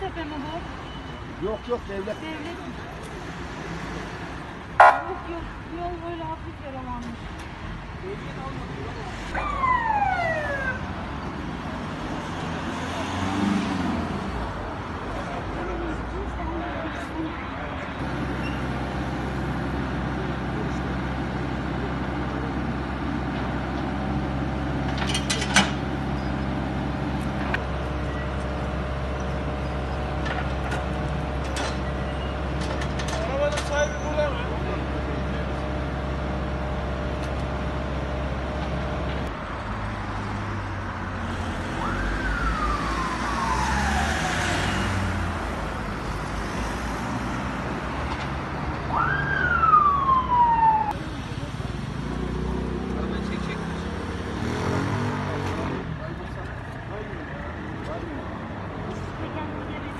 kafe mi bu? Yok yok devlet. Devlet. Yeah.